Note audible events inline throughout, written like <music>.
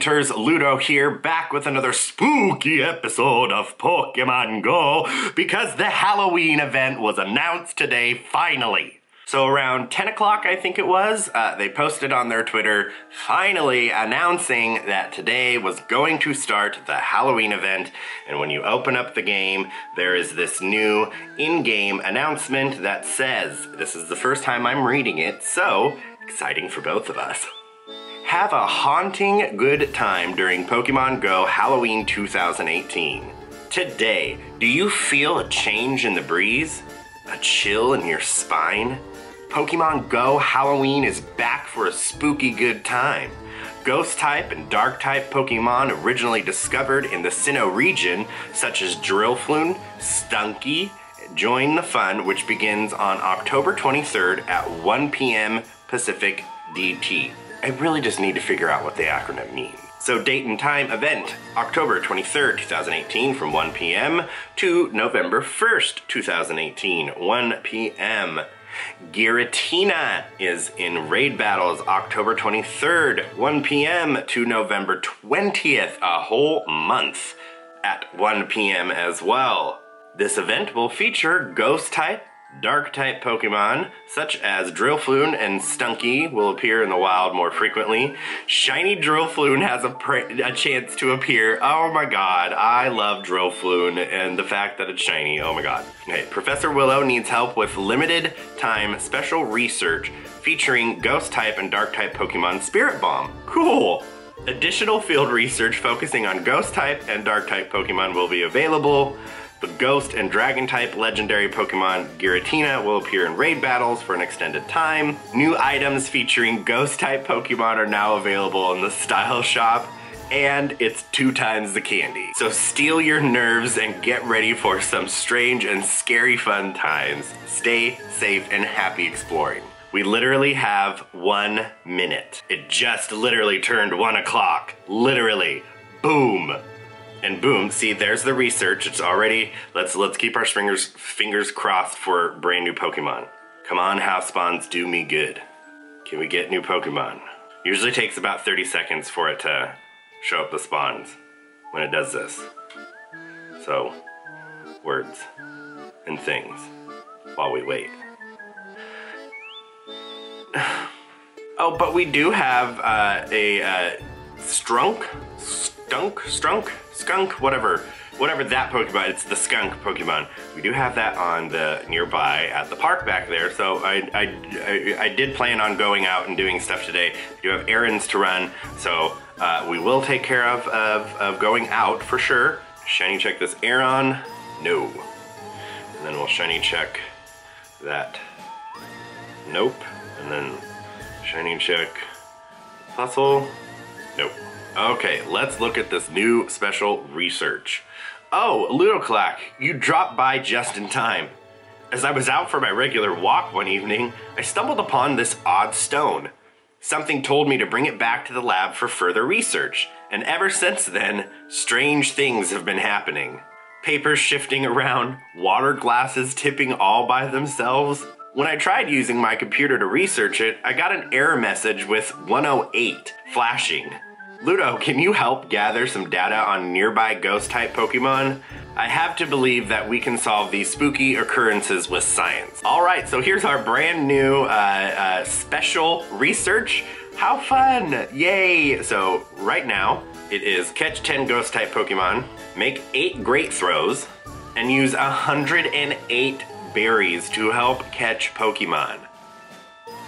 Ludo here, back with another spooky episode of Pokemon Go because the Halloween event was announced today, finally. So around 10 o'clock, I think it was, uh, they posted on their Twitter, finally announcing that today was going to start the Halloween event. And when you open up the game, there is this new in-game announcement that says, this is the first time I'm reading it, so exciting for both of us. Have a haunting good time during Pokemon Go Halloween 2018. Today, do you feel a change in the breeze? A chill in your spine? Pokemon Go Halloween is back for a spooky good time. Ghost type and dark type Pokemon originally discovered in the Sinnoh region, such as Drifloon, Stunky, join the fun, which begins on October 23rd at 1 p.m. Pacific DT. I really just need to figure out what the acronym means. So date and time event, October 23rd, 2018 from 1 p.m. to November 1st, 2018, 1 p.m. Giratina is in raid battles October 23rd, 1 p.m. to November 20th, a whole month at 1 p.m. as well. This event will feature ghost type, Dark type Pokemon, such as Drifloon and Stunky, will appear in the wild more frequently. Shiny Drifloon has a, a chance to appear. Oh my god, I love Drifloon and the fact that it's shiny. Oh my god. Okay, Professor Willow needs help with limited time special research featuring Ghost type and Dark type Pokemon Spirit Bomb. Cool! Additional field research focusing on Ghost type and Dark type Pokemon will be available. The Ghost and Dragon type legendary Pokemon Giratina will appear in raid battles for an extended time. New items featuring Ghost type Pokemon are now available in the Style Shop and it's two times the candy. So steel your nerves and get ready for some strange and scary fun times. Stay safe and happy exploring. We literally have one minute. It just literally turned one o'clock. Literally. Boom and boom, see, there's the research. It's already, let's let's keep our fingers fingers crossed for brand new Pokemon. Come on, house spawns, do me good. Can we get new Pokemon? Usually takes about 30 seconds for it to show up the spawns when it does this. So, words and things while we wait. <sighs> oh, but we do have uh, a uh, Strunk? Stunk? Strunk? skunk, whatever, whatever that Pokemon, it's the skunk Pokemon. We do have that on the nearby at the park back there, so I, I, I, I did plan on going out and doing stuff today. We do have errands to run, so uh, we will take care of, of, of going out for sure. Shiny check this Aron, no. And then we'll shiny check that, nope. And then shiny check Fossil, nope. Okay, let's look at this new special research. Oh, LudoKlack, you dropped by just in time. As I was out for my regular walk one evening, I stumbled upon this odd stone. Something told me to bring it back to the lab for further research, and ever since then, strange things have been happening. Papers shifting around, water glasses tipping all by themselves. When I tried using my computer to research it, I got an error message with 108 flashing. Ludo, can you help gather some data on nearby ghost type Pokemon? I have to believe that we can solve these spooky occurrences with science. All right, so here's our brand new uh, uh, special research. How fun! Yay! So right now, it is catch 10 ghost type Pokemon, make 8 great throws, and use 108 berries to help catch Pokemon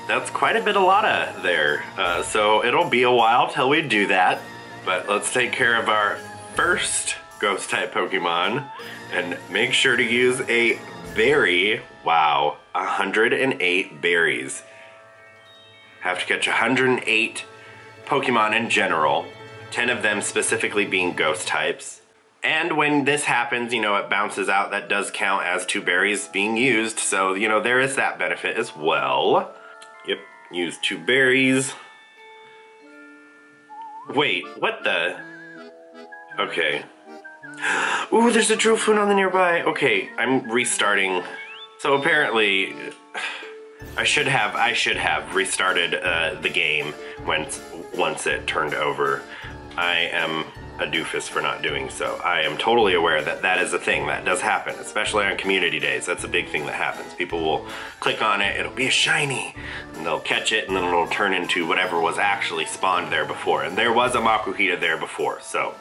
that's quite a bit of lotta there. Uh, so it'll be a while till we do that. But let's take care of our first ghost type Pokemon and make sure to use a berry. Wow, 108 berries. Have to catch 108 Pokemon in general, 10 of them specifically being ghost types. And when this happens, you know, it bounces out. That does count as two berries being used. So, you know, there is that benefit as well. Use two berries. Wait, what the? Okay. Ooh, there's a Drifloon on the nearby. Okay, I'm restarting. So apparently, I should have I should have restarted uh, the game once once it turned over. I am a doofus for not doing so. I am totally aware that that is a thing that does happen, especially on community days. That's a big thing that happens. People will click on it, it'll be a shiny, and they'll catch it, and then it'll turn into whatever was actually spawned there before. And there was a Makuhita there before, so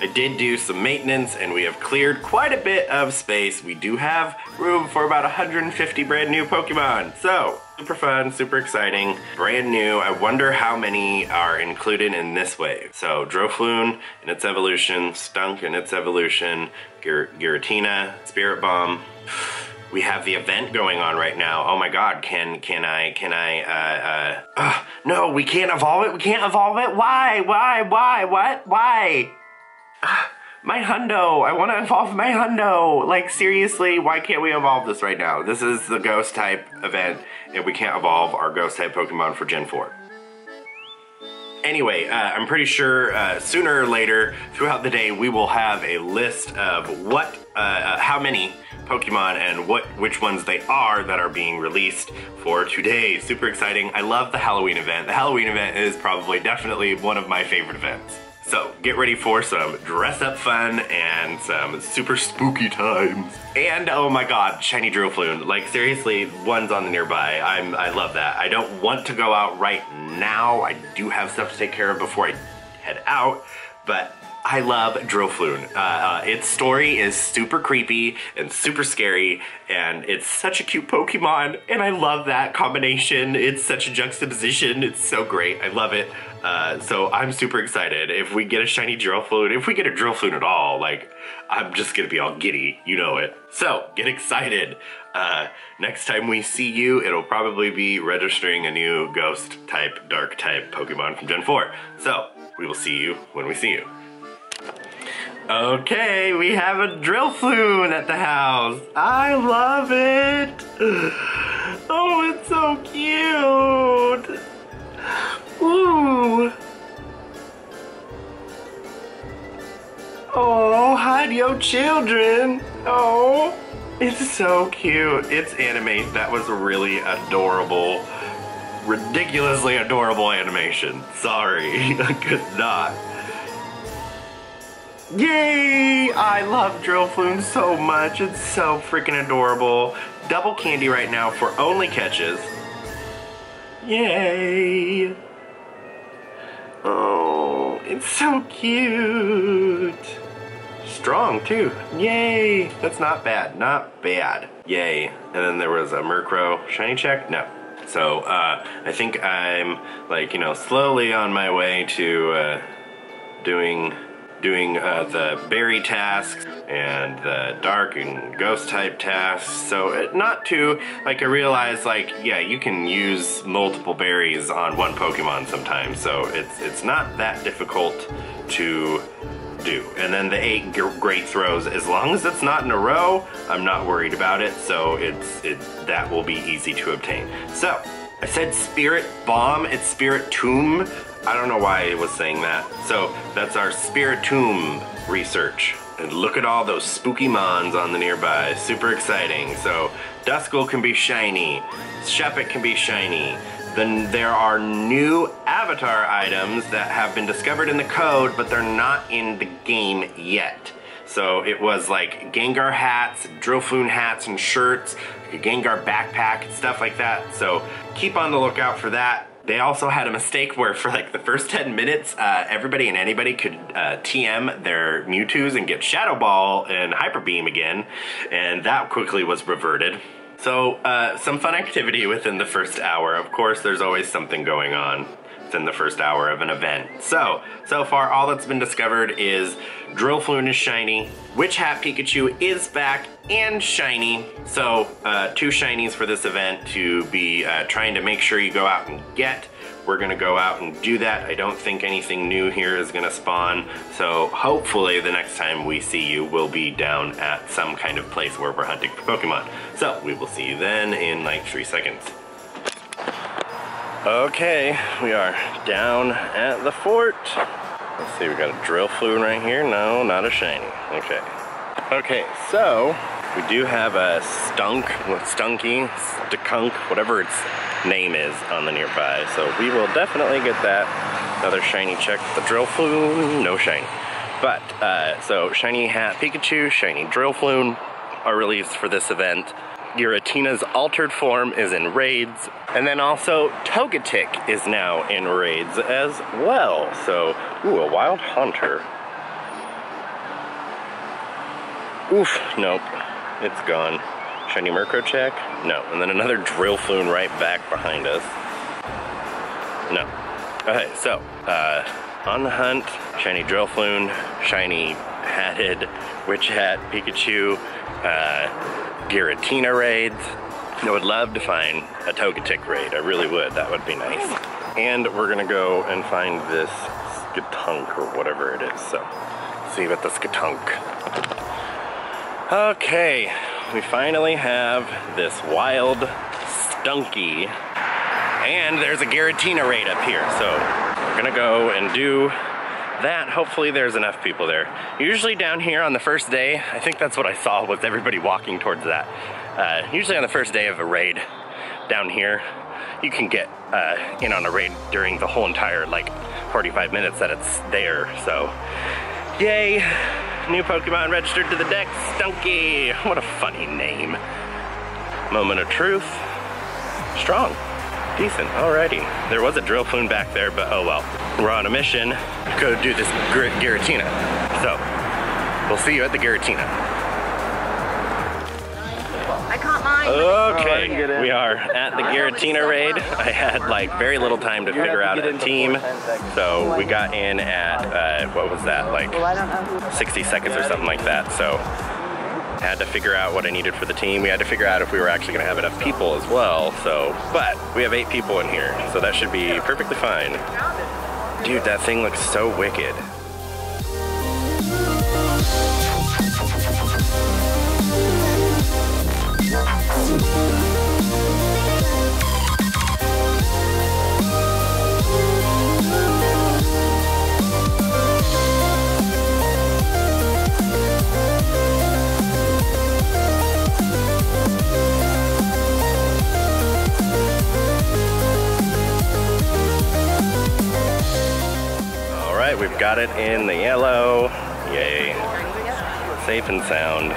I did do some maintenance and we have cleared quite a bit of space. We do have room for about 150 brand new Pokemon. So, super fun, super exciting, brand new. I wonder how many are included in this wave. So, Drifloon in its evolution, Stunk in its evolution, Gir Giratina, Spirit Bomb. <sighs> We have the event going on right now. Oh my god, can can I can I uh uh, uh no, we can't evolve it. We can't evolve it. Why? Why? Why? What? Why? <sighs> my hundo. I want to evolve my hundo. Like, seriously, why can't we evolve this right now? This is the ghost type event, and we can't evolve our ghost type Pokemon for Gen 4. Anyway, uh, I'm pretty sure uh, sooner or later throughout the day we will have a list of what, uh, uh how many Pokemon and what which ones they are that are being released for today. Super exciting. I love the Halloween event. The Halloween event is probably definitely one of my favorite events. So get ready for some dress up fun and some super spooky times. And oh my god, shiny drill Drifloon. Like seriously, one's on the nearby. I'm I love that. I don't want to go out right now. I do have stuff to take care of before I head out, but I love Drifloon. Uh, uh, its story is super creepy and super scary, and it's such a cute Pokemon, and I love that combination. It's such a juxtaposition. It's so great. I love it. Uh, so I'm super excited. If we get a shiny Drifloon, if we get a Drifloon at all, like, I'm just gonna be all giddy, you know it. So, get excited. Uh, next time we see you, it'll probably be registering a new ghost type, dark type Pokemon from Gen 4. So, we will see you when we see you. Okay, we have a drill Drifloon at the house. I love it. Oh, it's so cute. Ooh. Oh, hide your children. Oh, it's so cute. It's anime. That was really adorable. Ridiculously adorable animation. Sorry, <laughs> I could not. Yay! I love Drifloon so much. It's so freaking adorable. Double candy right now for only catches. Yay! Oh, it's so cute. Strong too. Yay! That's not bad. Not bad. Yay. And then there was a Murkrow shiny check. No. So uh, I think I'm like you know slowly on my way to uh, doing doing uh, the berry tasks and the dark and ghost type tasks. So it, not too, like I realized like, yeah, you can use multiple berries on one Pokemon sometimes. So it's, it's not that difficult to do. And then the eight great throws, as long as it's not in a row, I'm not worried about it. So it's, it, that will be easy to obtain. So I said Spirit Bomb, it's Spiritomb. I don't know why I was saying that. So that's our Spiritomb research. And look at all those spooky mons on the nearby. Super exciting. So Duskull can be shiny. Shuppet can be shiny. Then there are new avatar items that have been discovered in the code, but they're not in the game yet. So it was like Gengar hats, Drifloon hats and shirts, a Gengar backpack, stuff like that. So keep on the lookout for that. They also had a mistake where for like the first 10 minutes, uh, everybody and anybody could uh, TM their Mewtwo's and get Shadow Ball and Hyper Beam again, and that quickly was reverted. So, uh, some fun activity within the first hour. Of course, there's always something going on in the first hour of an event. So, so far all that's been discovered is Drifloon is shiny, Witch Hat Pikachu is back and shiny. So, uh, two shinies for this event to be uh, trying to make sure you go out and get. We're gonna go out and do that. I don't think anything new here is gonna spawn. So hopefully the next time we see you, we'll be down at some kind of place where we're hunting for Pokemon. So we will see you then in like three seconds. Okay, we are down at the fort. Let's see, we got a Drifloon right here. No, not a shiny. Okay. Okay, so we do have a stunk, stunky, stunk, whatever its name is on the nearby. So we will definitely get that Another shiny check. The Drifloon, no shiny. But, uh, so shiny hat Pikachu, shiny Drifloon are released for this event. Giratina's altered form is in raids. And then also Togetic is now in raids as well. So, ooh, a wild hunter. Oof, nope, it's gone. Shiny Murkrow check? No. And then another Drifloon right back behind us. No. Okay, so, uh, on the hunt, shiny Drifloon, shiny hatted Witch Hat Pikachu, uh, Giratina raids. I would love to find a Togetic raid. I really would. That would be nice. And we're gonna go and find this Skatunk or whatever it is. So, see what the Skatunk. Okay, we finally have this wild Stunky. And there's a Giratina raid up here. So, we're gonna go and do that, hopefully there's enough people there. Usually down here on the first day, I think that's what I saw was everybody walking towards that. Uh, usually on the first day of a raid down here, you can get uh, in on a raid during the whole entire like 45 minutes that it's there. So, yay! New Pokemon registered to the deck, Stunky. What a funny name. Moment of truth. Strong. Decent, alrighty. There was a drill Drifloon back there, but oh well. We're on a mission go do this Giratina. So, we'll see you at the Giratina. I caught mine. Okay, oh, we are at the <laughs> Giratina raid. I had like very little time to figure out a team, so we got in at, uh, what was that, like 60 seconds or something like that. So had to figure out what I needed for the team. We had to figure out if we were actually gonna have enough people as well. So, but we have eight people in here, so that should be perfectly fine. Dude, that thing looks so wicked. Got it in the yellow. Yay. Safe and sound.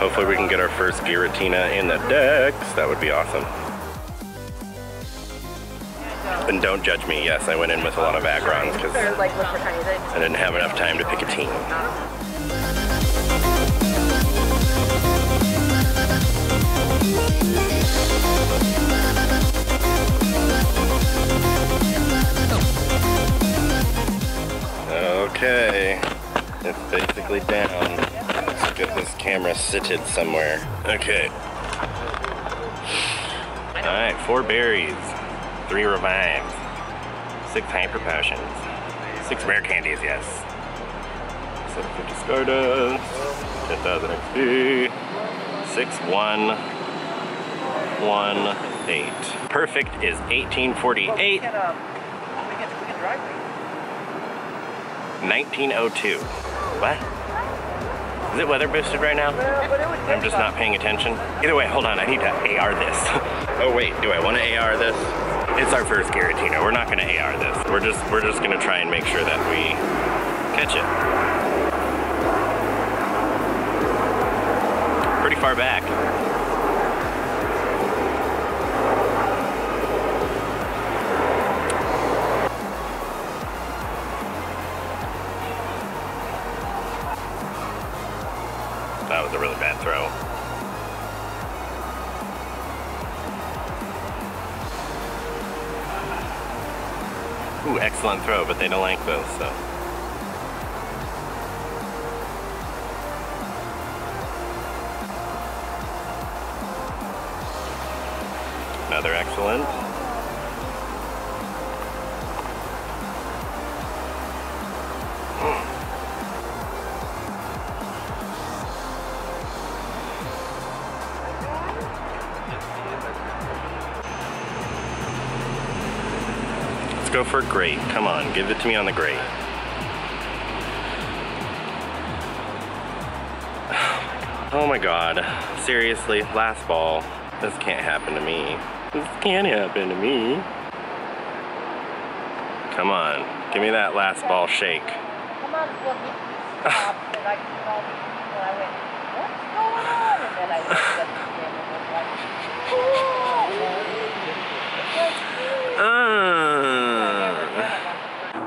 Hopefully we can get our first Giratina in the decks. That would be awesome. And don't judge me. Yes, I went in with a lot of Aggrons because I didn't have enough time to pick a team. Okay, it's basically down. Let's get this camera sitted somewhere. Okay. Alright, four berries, three revives, six hyper potions, six rare candies, yes. 750 Stardust, 10,000 XP, 6, 1, 1, 8. Perfect is 1848. 1902. What? Is it weather boosted right now? I'm just not paying attention. Either way, hold on, I need to AR this. <laughs> oh wait, do I want to AR this? It's our first Giratina. We're not gonna AR this. We're just we're just gonna try and make sure that we catch it. Pretty far back. Throw, but they don't like those, so. Go for a great. Come on, give it to me on the great. <sighs> Oh my god. Seriously, last ball. This can't happen to me. This can't happen to me. Come on. Give me that last ball shake. <sighs> Come on, well, he stopped, and I called him, and I went, what's going on? And then I looked at him and was like, Uh,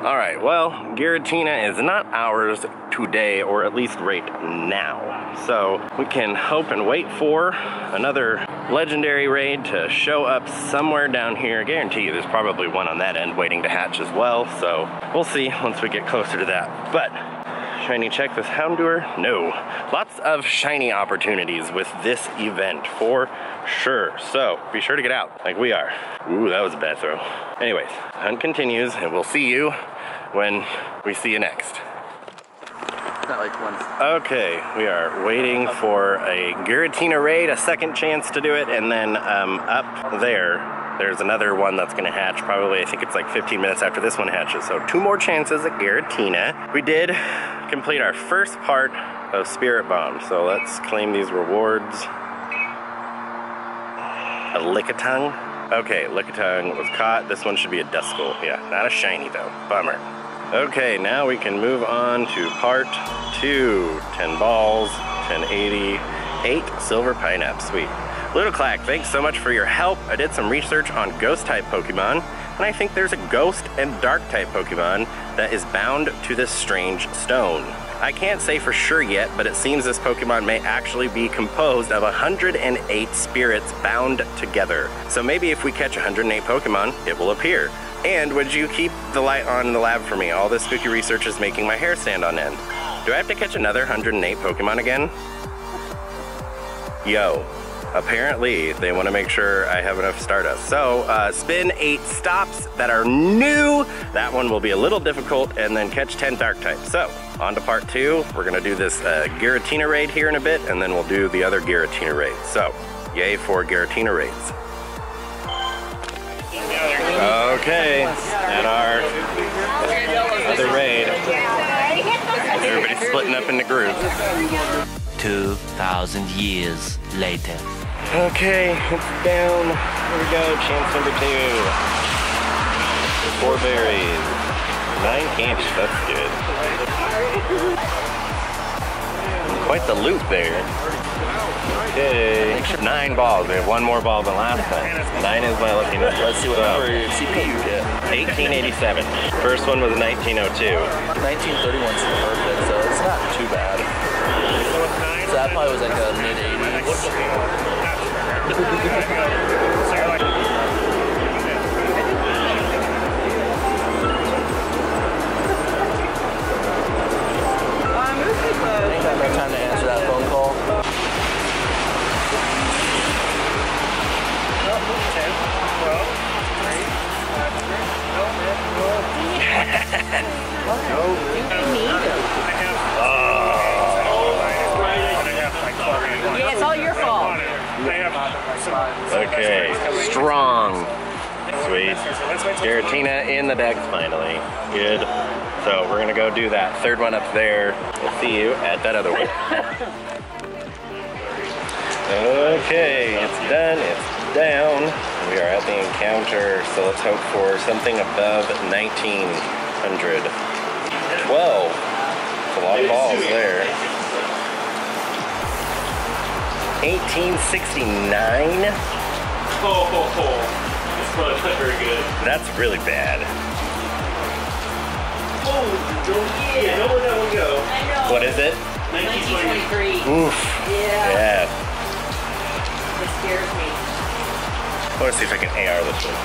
all right, well, Giratina is not ours today, or at least right now. So we can hope and wait for another legendary raid to show up somewhere down here. I guarantee you there's probably one on that end waiting to hatch as well. So we'll see once we get closer to that. But shiny check with Houndour? No. Lots of shiny opportunities with this event for sure. So be sure to get out like we are. Ooh, that was a bad throw. Anyways, hunt continues and we'll see you when we see you next. Not like. Okay, we are waiting for a Giratina raid, a second chance to do it, and then um, up there, there's another one that's gonna hatch probably, I think it's like 15 minutes after this one hatches. So two more chances at Giratina. We did complete our first part of Spirit Bomb, so let's claim these rewards. A Lickitung. Okay, Lickitung was caught. This one should be a Duskull. Yeah, not a shiny though. Bummer. Okay, now we can move on to part two. 10 balls, 1080, 8 silver pineapple. Sweet. LudoKlack, thanks so much for your help. I did some research on ghost type Pokemon, and I think there's a ghost and dark type Pokemon that is bound to this strange stone. I can't say for sure yet, but it seems this Pokemon may actually be composed of 108 spirits bound together. So maybe if we catch 108 Pokemon, it will appear. And would you keep the light on in the lab for me? All this spooky research is making my hair stand on end. Do I have to catch another 108 Pokemon again? Yo, apparently they want to make sure I have enough Stardust. So uh, spin eight stops that are new. That one will be a little difficult and then catch 10 dark types. So on to part two. We're gonna do this uh, Giratina raid here in a bit and then we'll do the other Giratina raid. So yay for Giratina raids. Okay, and our other raid. Everybody's splitting up into groups. 2,000 years later. Okay, it's down. Here we go, chance number two. Four berries. Nine inch, that's good. Quite the loop there. Okay, nine balls. We have one more ball than last time. Nine is my lucky number. Let's see what So, number your CPU you get. 1887. First one was 1902. 1931 is perfect, so it's not too That probably was like a mid 80s. Do that third one up there. We'll see you at that other one. Okay, it's done, it's down. We are at the encounter, so let's hope for something above 1900. 12. It's a lot of balls there. 1869? Oh, that's probably not very good. That's really bad. Oh, yeah, don't let that one go. I know. What is it? 1920. 1923. Oof. Yeah, Yeah. it scares me. I want to see if I can AR this one.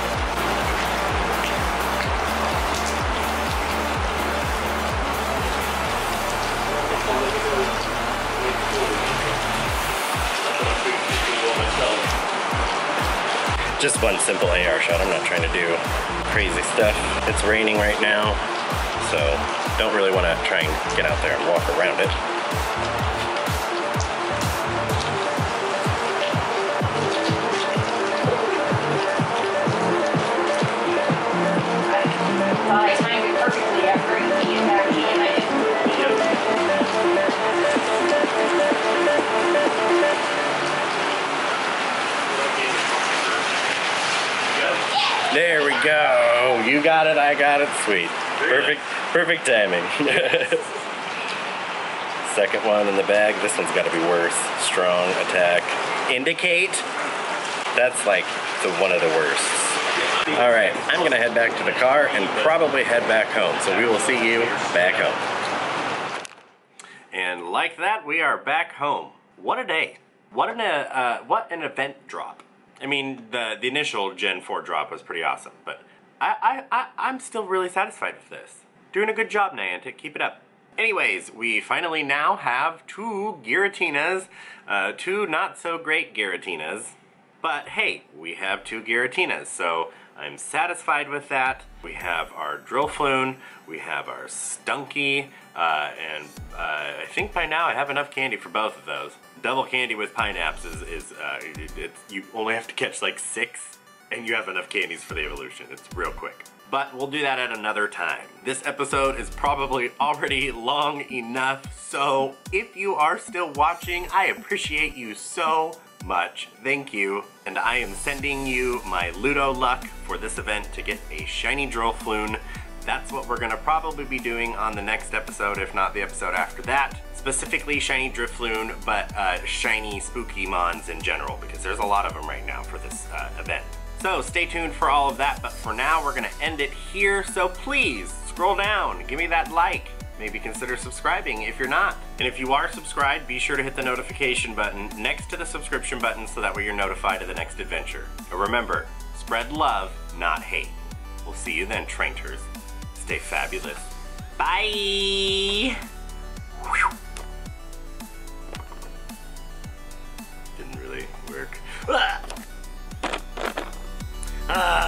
Just one simple AR shot. I'm not trying to do crazy stuff. It's raining right now, so don't really want to try and get out there and walk around it. I timed it perfectly after he attacked me and I didn't. There we go. You got it, I got it. Sweet. Perfect, perfect timing. <laughs> Second one in the bag. This one's got to be worse. Strong attack. Indicate. That's like the one of the worst. All right, I'm gonna head back to the car and probably head back home. So we will see you back home. And like that, we are back home. What a day! What an uh, uh, what an event drop. I mean, the the initial Gen 4 drop was pretty awesome, but I, I, I I'm still really satisfied with this. Doing a good job, Niantic. Keep it up. Anyways, we finally now have two Giratinas, uh, two not so great Giratinas. But hey, we have two Giratinas, so I'm satisfied with that. We have our Drifloon, we have our Stunky, uh, and uh, I think by now I have enough candy for both of those. Double candy with Pinaps is, is uh, it, it, you only have to catch like six, and you have enough candies for the evolution. It's real quick. But we'll do that at another time. This episode is probably already long enough, so if you are still watching, I appreciate you so much. Thank you. And I am sending you my Ludo luck for this event to get a shiny Drifloon. That's what we're gonna probably be doing on the next episode, if not the episode after that. Specifically shiny Drifloon, but uh, shiny spooky mons in general, because there's a lot of them right now for this uh, event. So stay tuned for all of that, but for now we're gonna end it here. So please scroll down, give me that like, maybe consider subscribing if you're not. And if you are subscribed, be sure to hit the notification button next to the subscription button so that way you're notified of the next adventure. And remember, spread love, not hate. We'll see you then, trainters. Stay fabulous. Bye! Didn't really work. <laughs> Ah!